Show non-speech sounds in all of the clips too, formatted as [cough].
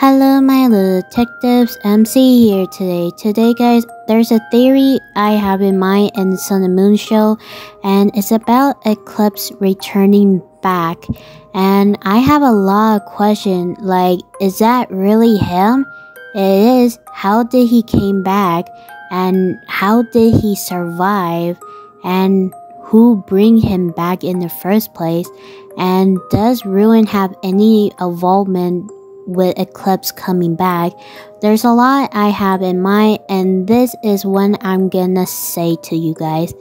Hello, my little detectives. MC here today. Today, guys, there's a theory I have in mind in the Sun and Moon show, and it's about Eclipse returning back. And I have a lot of questions like, is that really him? It is. How did he came back? And how did he survive? And who bring him back in the first place? And does Ruin have any involvement with Eclipse coming back, there's a lot I have in mind, and this is what I'm gonna say to you guys.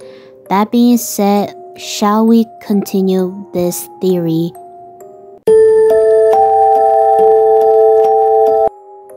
That being said, shall we continue this theory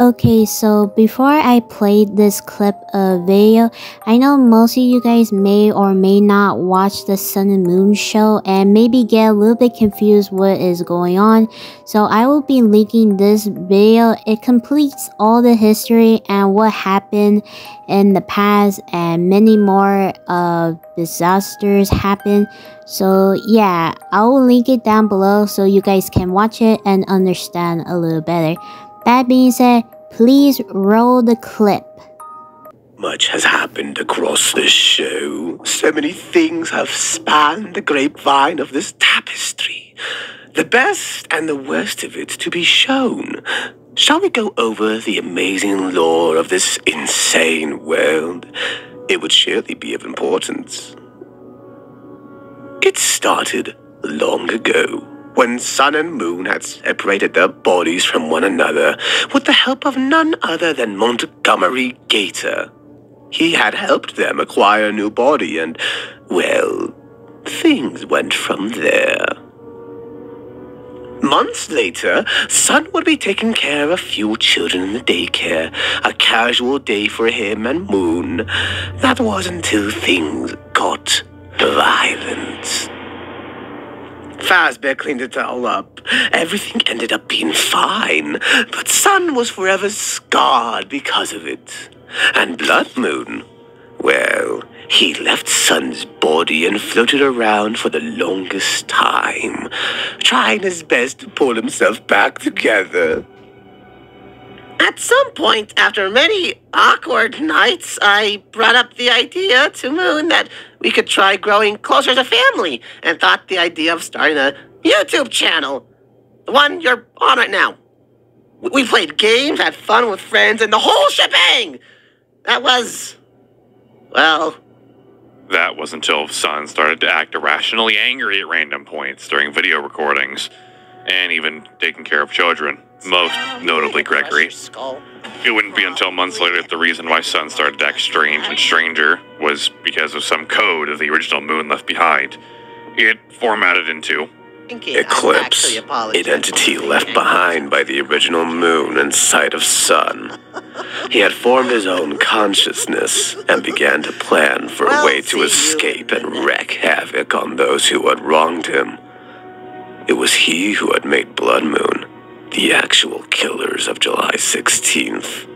Okay, so before I play this clip of video, I know most of you guys may or may not watch the Sun and Moon show and maybe get a little bit confused what is going on. So I will be linking this video. It completes all the history and what happened in the past and many more uh, disasters happen. So yeah, I will link it down below so you guys can watch it and understand a little better. That being said, please roll the clip. Much has happened across this show. So many things have spanned the grapevine of this tapestry. The best and the worst of it to be shown. Shall we go over the amazing lore of this insane world? It would surely be of importance. It started long ago when Sun and Moon had separated their bodies from one another with the help of none other than Montgomery Gator. He had helped them acquire a new body, and, well, things went from there. Months later, Sun would be taking care of a few children in the daycare, a casual day for him and Moon. That was until things got violent. Fazbear cleaned it all up. Everything ended up being fine, but Sun was forever scarred because of it. And Blood Moon, well, he left Sun's body and floated around for the longest time, trying his best to pull himself back together. At some point, after many awkward nights, I brought up the idea to Moon that we could try growing closer as a family and thought the idea of starting a YouTube channel. The one you're on right now. We played games, had fun with friends, and the whole shebang! That was. well. That was until Sun started to act irrationally angry at random points during video recordings, and even taking care of children most notably Gregory. It wouldn't be until months later that the reason why Sun started to act strange and stranger was because of some code of the original moon left behind. It formatted into Eclipse, an entity left behind by the original moon and sight of sun. He had formed his own consciousness and began to plan for a way to escape and wreak havoc on those who had wronged him. It was he who had made Blood Moon the actual killers of July 16th.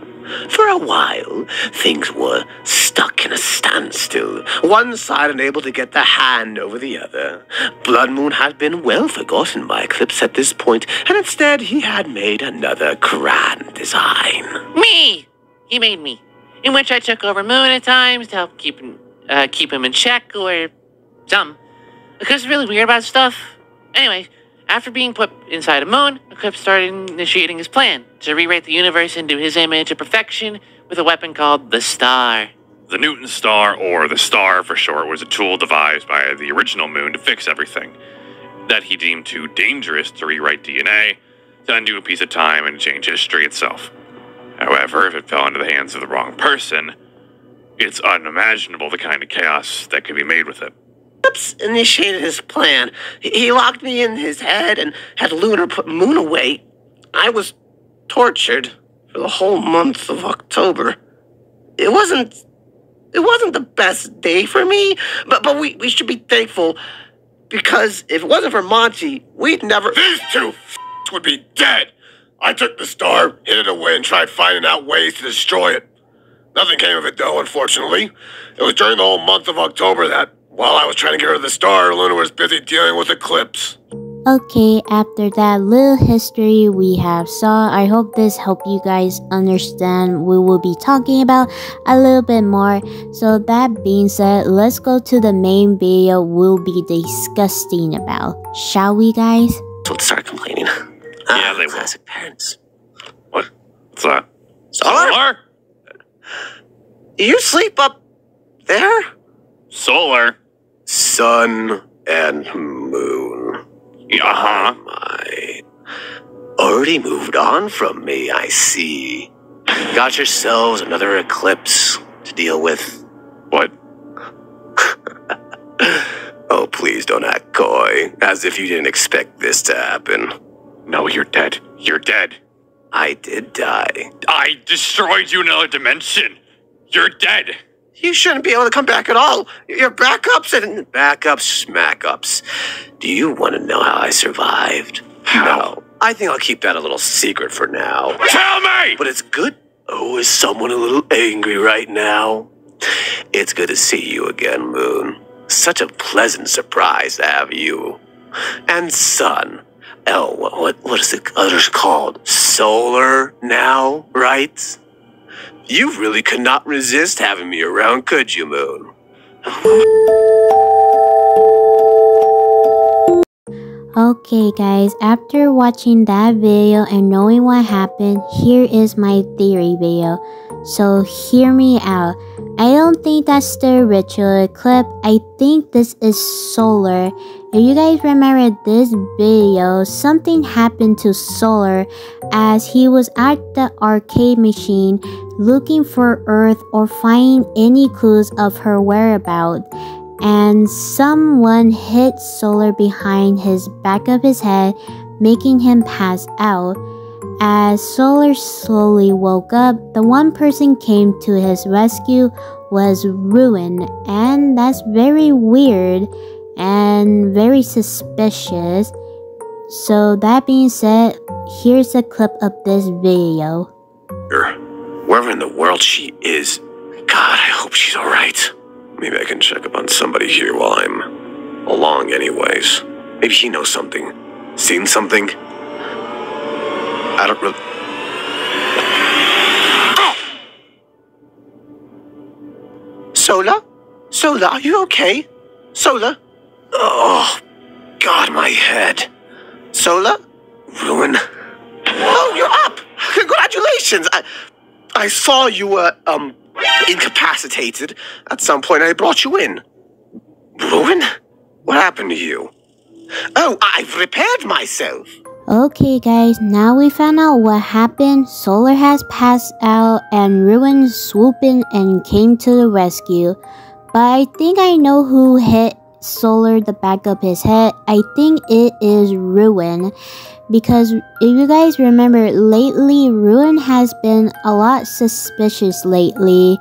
For a while, things were stuck in a standstill, one side unable to get the hand over the other. Blood Moon had been well forgotten by Eclipse at this point, and instead he had made another grand design. Me! He made me. In which I took over Moon at times to help keep, uh, keep him in check or some. Because it's really weird about stuff. Anyway, after being put inside a moon, Eclipse started initiating his plan to rewrite the universe into his image of perfection with a weapon called the Star. The Newton Star, or the Star for short, was a tool devised by the original moon to fix everything. That he deemed too dangerous to rewrite DNA, to undo a piece of time and change history itself. However, if it fell into the hands of the wrong person, it's unimaginable the kind of chaos that could be made with it. Initiated his plan. He locked me in his head and had Lunar put Moon away. I was tortured for the whole month of October. It wasn't it wasn't the best day for me, but but we, we should be thankful because if it wasn't for Monty, we'd never These two would be dead. I took the star, hid it away, and tried finding out ways to destroy it. Nothing came of it though, unfortunately. It was during the whole month of October that while I was trying to get rid of the star, Luna was busy dealing with Eclipse. Okay, after that little history we have saw, I hope this helped you guys understand we will be talking about a little bit more. So that being said, let's go to the main video we'll be discussing about. Shall we guys? Don't start complaining. Yeah, Ah, they will. classic parents. What? What's that? Solar? Solar? You sleep up there? Solar? Sun and moon. Uh huh. My. Already moved on from me, I see. Got yourselves another eclipse to deal with. What? [laughs] Oh, please don't act coy, as if you didn't expect this to happen. No, you're dead. You're dead. I did die. I destroyed you in another dimension. You're dead. You shouldn't be able to come back at all. Your backups and backups, smackups. Do you want to know how I survived? How? No. I think I'll keep that a little secret for now. Tell me! But it's good. Oh, is someone a little angry right now? It's good to see you again, Moon. Such a pleasant surprise to have you. And Sun. Oh, what, what, what is the others called? Solar now, right? You really could not resist having me around, could you, Moon? Okay guys, after watching that video and knowing what happened, here is my theory video. So hear me out. I don't think that's the ritual eclipse. I think this is solar. If you guys remember this video, something happened to Solar as he was at the arcade machine looking for Earth or finding any clues of her whereabouts and someone hit Solar behind his back of his head, making him pass out. As Solar slowly woke up, the one person came to his rescue was Ruin, and that's very weird and very suspicious. So that being said, here's a clip of this video. Wherever in the world she is, God, I hope she's alright. Maybe I can check up on somebody here while I'm along, anyways. Maybe she knows something. Seen something? I don't really. Solar? Solar, are you okay? Solar? Oh, God, my head. Solar? Ruin. Oh, you're up! Congratulations! I, I saw you were, um, incapacitated. At some point, I brought you in. Ruin? What happened to you? Oh, I've repaired myself. Okay, guys, now we found out what happened. Solar has passed out, and Ruin swooped in and came to the rescue. But I think I know who hit Solar the back of his head. I think it is Ruin. Because if you guys remember, lately, Ruin has been a lot suspicious lately.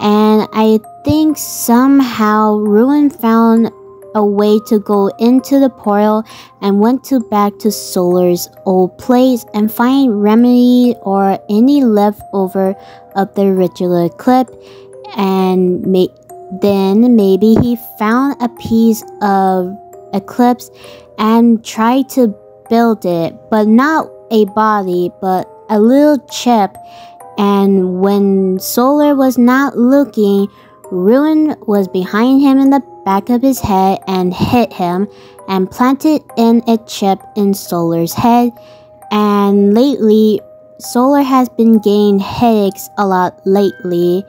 And I think somehow Ruin found a way to go into the portal and went to back to Solar's old place and find remedy or any leftover of the ritual eclipse and ma- then maybe he found a piece of eclipse and tried to build it but not a body but a little chip and when Solar was not looking Ruin was behind him in the back of his head and hit him and planted in a chip in Solar's head. And lately, Solar has been getting headaches a lot lately.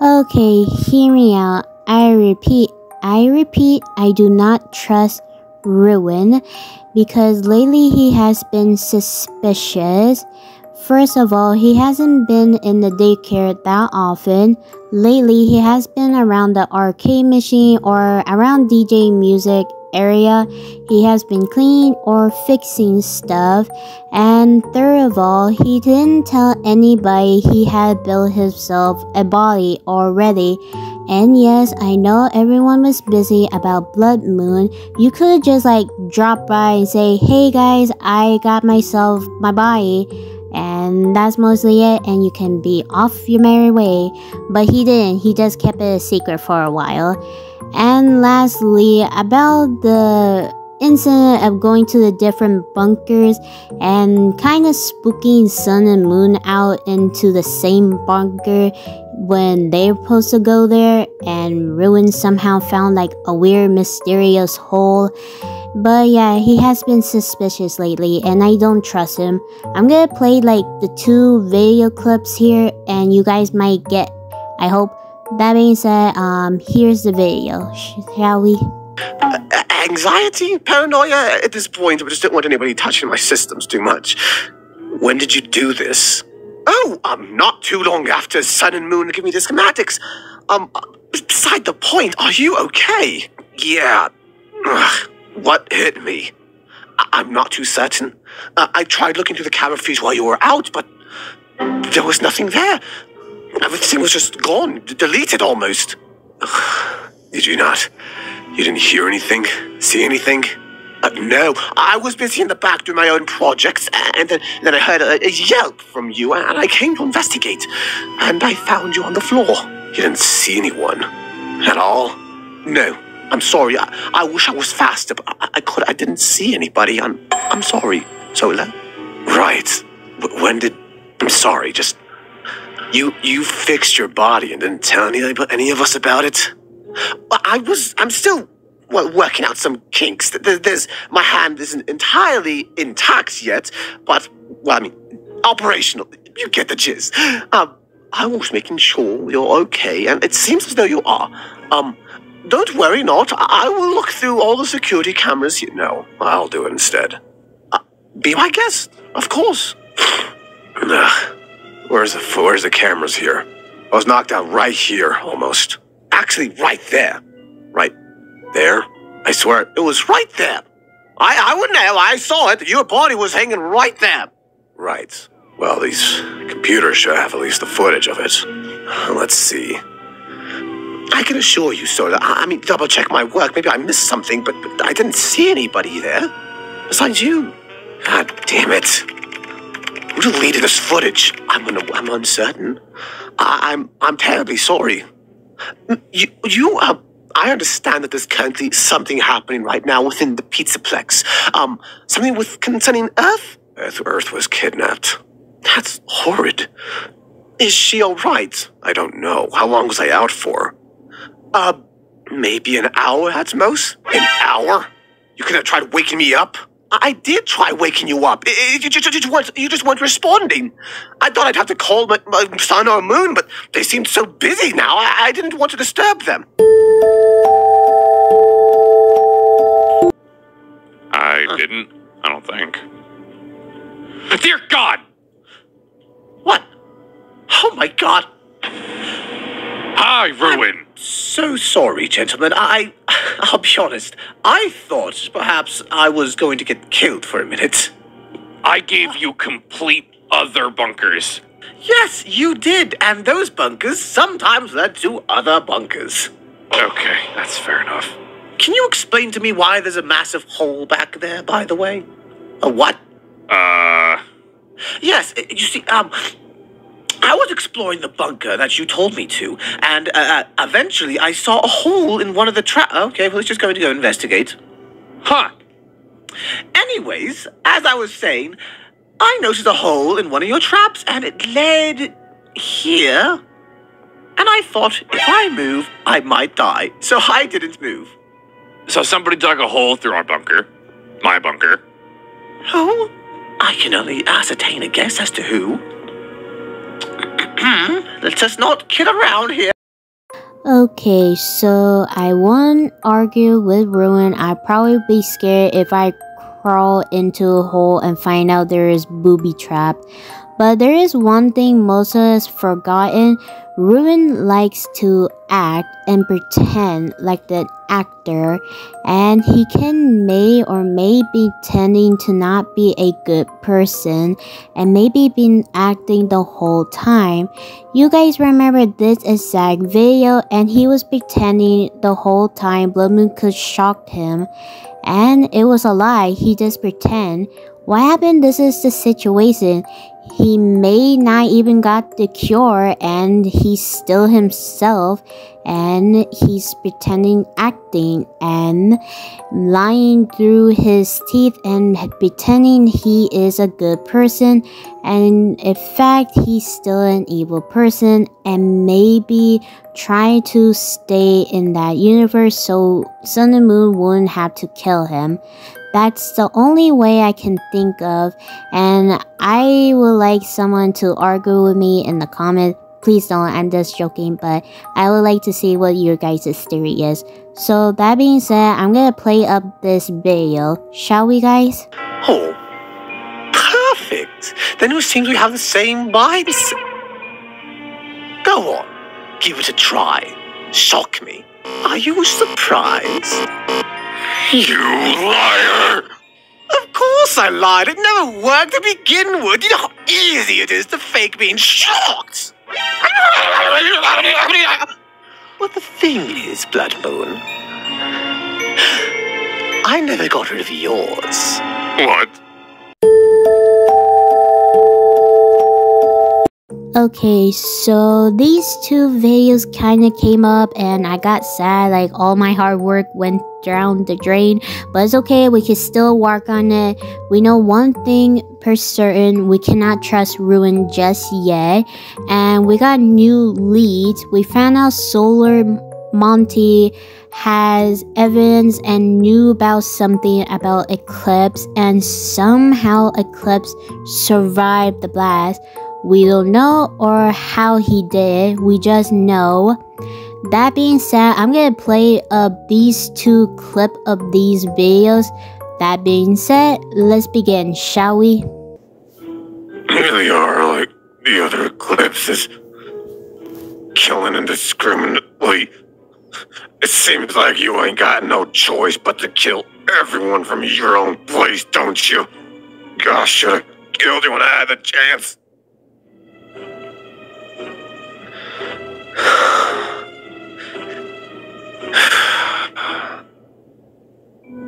Okay, hear me out. I repeat, I repeat, I do not trust Ruin because lately he has been suspicious. First of all, he hasn't been in the daycare that often. Lately, he has been around the arcade machine or around DJ music area. He has been cleaning or fixing stuff. And third of all, he didn't tell anybody he had built himself a body already. And yes, I know everyone was busy about Blood Moon. You could just like drop by and say, hey guys, I got myself my body. And that's mostly it and you can be off your merry way. But he didn't. He just kept it a secret for a while. And lastly, about the incident of going to the different bunkers and kind of spooking Sun and Moon out into the same bunker when they were supposed to go there and Ruin somehow found like a weird mysterious hole. But yeah, he has been suspicious lately and I don't trust him. I'm gonna play like the two video clips here and you guys might get, I hope. That being said, um, here's the video, shall we? Uh, anxiety, paranoia at this point. I just don't want anybody touching my systems too much. When did you do this? Oh, um, not too long after Sun and Moon gave me the schematics. Um, beside the point, are you okay? Yeah. Ugh, what hit me? I- am not too certain. Uh, I tried looking through the camera feeds while you were out, but there was nothing there. Everything was just gone, deleted almost. Ugh, did you not? You didn't hear anything? See anything? Uh, no, I was busy in the back doing my own projects, and then, then I heard a, a, yelp from you, and I came to investigate. And I found you on the floor. You didn't see anyone at all? No, I'm sorry. I, I wish I was faster, but I, I could. I didn't see anybody. I'm I'm sorry, Solar. Right. When did? I'm sorry. Just you you fixed your body and didn't tell any any of us about it. I was, I'm still well, working out some kinks. There's, my hand isn't entirely intact yet, but, well, I mean, operational. You get the gist. Um, I was making sure you're okay, and it seems as though you are. Um, don't worry not. I will look through all the security cameras You know, I'll do it instead. Uh, be my guest, of course. [sighs] where's the, where's the cameras here? I was knocked out right here, almost actually right there. There? I swear, it was right there. I, I wouldn't have. I saw it. Your body was hanging right there. Right. Well, these computers should have at least the footage of it. Let's see. I can assure you, sir. I, I mean, double check my work. Maybe I missed something, but, but I didn't see anybody there. Besides you. God damn it. Who deleted this footage? I'm, I'm uncertain. I, I'm, I'm terribly sorry. You, you uh, I understand that there's currently something happening right now within the Pizzaplex. Um, something with concerning Earth? Earth, Earth was kidnapped. That's horrid. Is she all right? I don't know. How long was I out for? Uh, maybe an hour at most? An hour? You could have tried waking me up? I did try waking you up. You just, you just, weren't, you just weren't responding. I thought I'd have to call my, my sun or moon, but they seemed so busy now. I, I didn't want to disturb them. I didn't. I don't think. Dear God! What? Oh my God! Hi, Ruin. I'm so sorry, gentlemen. I, [laughs] I'll be honest. I thought perhaps I was going to get killed for a minute. I gave you complete other bunkers. Yes, you did, and those bunkers sometimes led to other bunkers. Okay, that's fair enough. Can you explain to me why there's a massive hole back there, by the way? A what? Uh. Yes, you see, um, I was exploring the bunker that you told me to, and uh, uh eventually I saw a hole in one of the traps. Okay, well, it's just going to go investigate. Huh. Anyways, as I was saying, I noticed a hole in one of your traps, and it led here. And I thought, if I move, I might die, so I didn't move. So somebody dug a hole through our bunker. My bunker. Who? I can only ascertain a guess as to who. Let's just not kid around here. Okay, so I won't argue with Ruin. I'd probably be scared if I crawl into a hole and find out there is booby trap. But there is one thing most of us forgotten. Ruin likes to act and pretend like the actor, and he can may or may be tending to not be a good person and maybe been acting the whole time. You guys remember this exact video, and he was pretending the whole time Blood Moon could shocked him, and it was a lie. He just pretend what happened? This is the situation. He may not even got the cure and he's still himself and he's pretending acting and lying through his teeth and pretending he is a good person and in fact he's still an evil person and maybe trying to stay in that universe so Sun and Moon wouldn't have to kill him. That's the only way I can think of, and I would like someone to argue with me in the comments. Please don't, I'm just joking, but I would like to see what your guys' theory is. So that being said, I'm gonna play up this video. Shall we guys? Oh, perfect. Then it seems we have the same mindset. Go on, give it a try. Shock me. Are you surprised? You liar! Of course I lied. It never worked to begin with. You know how easy it is to fake being shocked. But the thing is, Blood Moon, I never got rid of yours. What? Okay, so these two videos kind of came up and I got sad, like all my hard work went down the drain, but it's okay, we can still work on it. We know one thing per certain, we cannot trust Ruin just yet, and we got new leads. We found out Solar Monty has evidence and knew about something about Eclipse, and somehow Eclipse survived the blast. We don't know or how he did, we just know. That being said, I'm gonna play up these two clip of these videos. That being said, let's begin, shall we? Here they are, like the other eclipses. Killing indiscriminately. It seems like you ain't got no choice but to kill everyone from your own place, don't you? Gosh, should have killed you when I had the chance.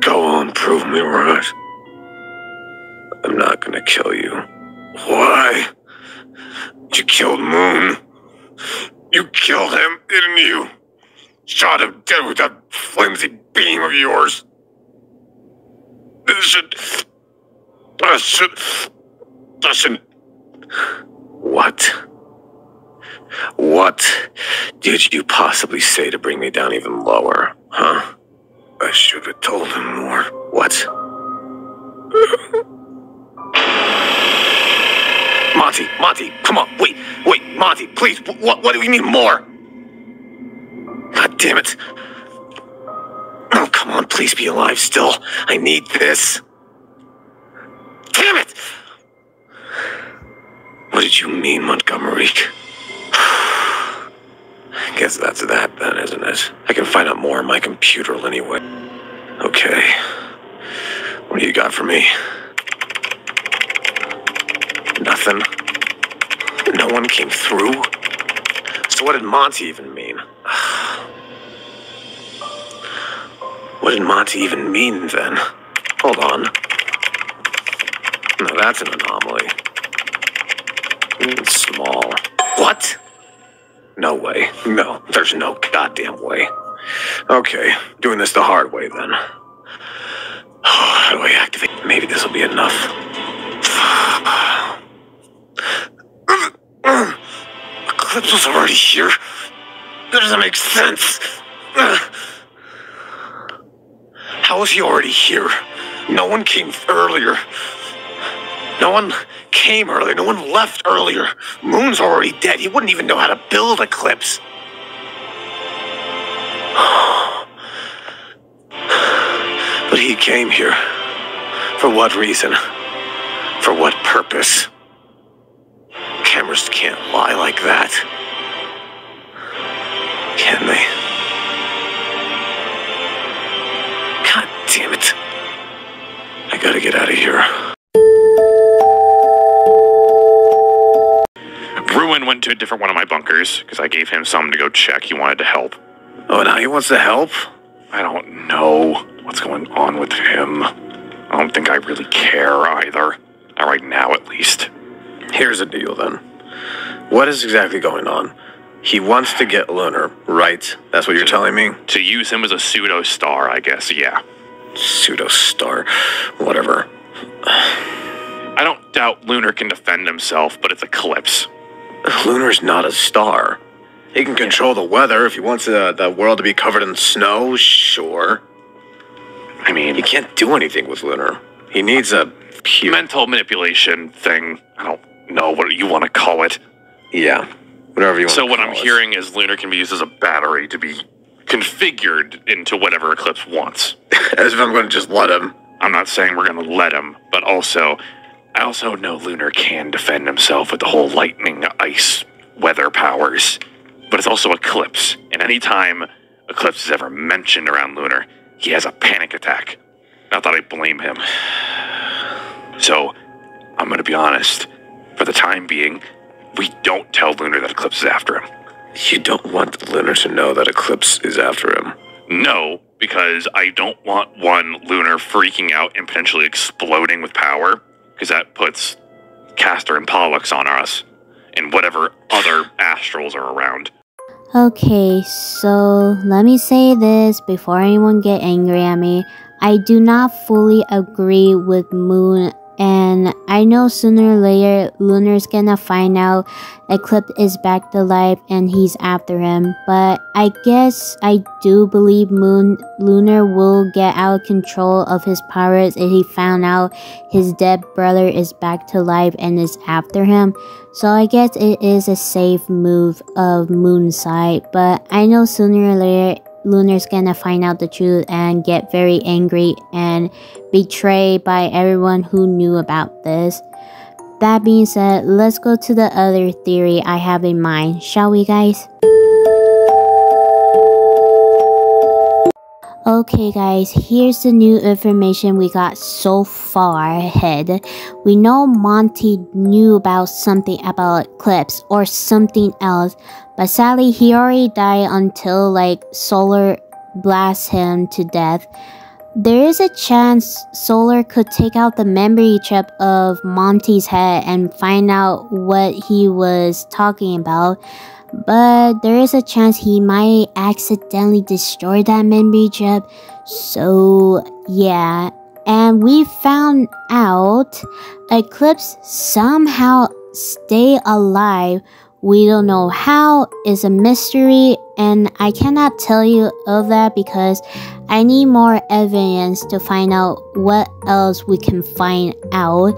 Go on, prove me right. I'm not gonna kill you. Why? You killed Moon. You killed him, didn't you? Shot him dead with that flimsy beam of yours. This should. I should. I should. What? What did you possibly say to bring me down even lower, huh? I should have told him more. What? [laughs] Monty, Monty, come on, wait, wait, Monty, please, what, what do you mean more? God damn it. Oh, come on, please be alive still. I need this. Damn it! What did you mean, Montgomery? Guess that's that then, isn't it? I can find out more on my computer anyway. Okay. What do you got for me? Nothing. No one came through. So what did Monty even mean? [sighs] What did Monty even mean then? Hold on. No, that's an anomaly. Mm, Small. What? No way. No, there's no goddamn way. Okay, doing this the hard way then. [sighs] How do I activate? Maybe this will be enough. [sighs] Eclipse was already here. That doesn't make sense. [sighs] How was he already here? No one came earlier. No one came earlier. No one left earlier. Moon's already dead. He wouldn't even know how to build Eclipse. [sighs] But he came here. For what reason? For what purpose? Cameras can't lie like that. Can they? God damn it. I gotta get out of here. Ruin went to a different one of my bunkers because I gave him some to go check. He wanted to help. Oh, now he wants to help? I don't know what's going on with him. I don't think I really care either. Not right now, at least. Here's the deal then. What is exactly going on? He wants to get Lunar, right? That's what you're telling me? To use him as a pseudo star, I guess, yeah. Pseudo star. Whatever. [sighs] I don't doubt Lunar can defend himself, but it's Eclipse. Lunar's not a star. He can control the weather if he wants uh, the world to be covered in snow, sure. I mean, He can't do anything with Lunar. He needs a mental manipulation thing. I don't know what you want to call it. Yeah. Whatever you want So what I'm it. hearing is Lunar can be used as a battery to be configured into whatever Eclipse wants. [laughs] As if I'm going to just let him. I'm not saying we're going to let him, but also, I also know Lunar can defend himself with the whole lightning, ice, weather powers. But it's also Eclipse, and anytime Eclipse is ever mentioned around Lunar, he has a panic attack. Not that I blame him. So, I'm going to be honest. For the time being, we don't tell Lunar that Eclipse is after him. You don't want Lunar to know that Eclipse is after him. No, because I don't want one lunar freaking out and potentially exploding with power, because that puts Castor and Pollux on us, and whatever other astrals are around. Okay, so let me say this before anyone get angry at me. I do not fully agree with Moon and I know sooner or later Lunar's gonna find out Eclipse is back to life and he's after him. But I guess I do believe Moon Lunar will get out of control of his powers if he found out his dead brother is back to life and is after him. So I guess it is a safe move of Moon's side, but I know sooner or later Lunar's gonna find out the truth and get very angry and betrayed by everyone who knew about this. That being said, let's go to the other theory I have in mind, shall we guys? Okay guys, here's the new information we got so far ahead. We know Monty knew about something about Eclipse or something else, but sadly he already died until like Solar blasts him to death. There is a chance Solar could take out the memory chip of Monty's head and find out what he was talking about. But there is a chance he might accidentally destroy that memory chip. So, yeah. And we found out Eclipse somehow stay alive. We don't know how, it's a mystery, and I cannot tell you of that because I need more evidence to find out what else we can find out.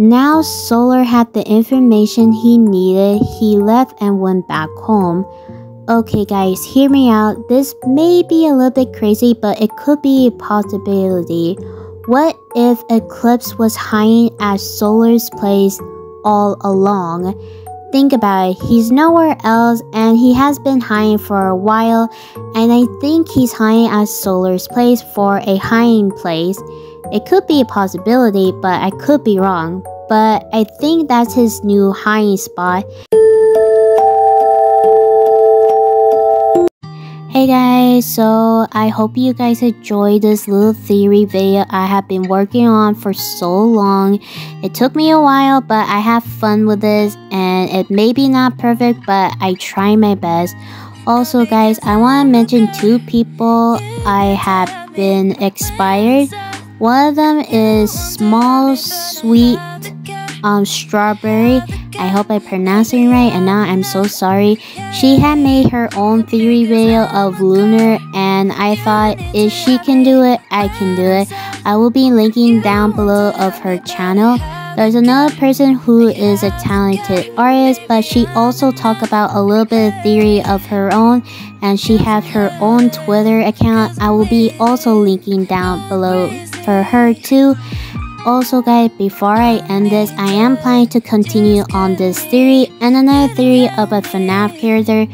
Now Solar had the information he needed, he left and went back home. Okay guys, hear me out. This may be a little bit crazy, but it could be a possibility. What if Eclipse was hiding at Solar's place all along? Think about it, he's nowhere else and he has been hiding for a while and I think he's hiding at Solar's place for a hiding place. It could be a possibility, but I could be wrong. But I think that's his new hiding spot. Hey guys, so I hope you guys enjoyed this little theory video I have been working on for so long. It took me a while, but I have fun with this and it may be not perfect, but I try my best. Also guys, I want to mention two people I have been expired. One of them is Small Sweet um, Strawberry. I hope I pronounced it right, and now I'm so sorry. She had made her own theory video of Lunar, and I thought if she can do it, I can do it. I will be linking down below of her channel. There's another person who is a talented artist, but she also talked about a little bit of theory of her own, and she has her own Twitter account. I will be also linking down below for her too. Also guys, before I end this, I am planning to continue on this theory and another theory of a FNAF character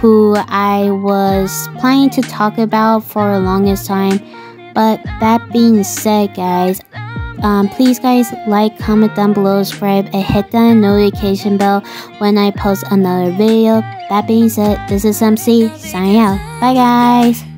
who I was planning to talk about for the longest time. But that being said guys, um, please guys like, comment down below, subscribe, and hit that notification bell when I post another video. That being said, this is MC signing out. Bye guys!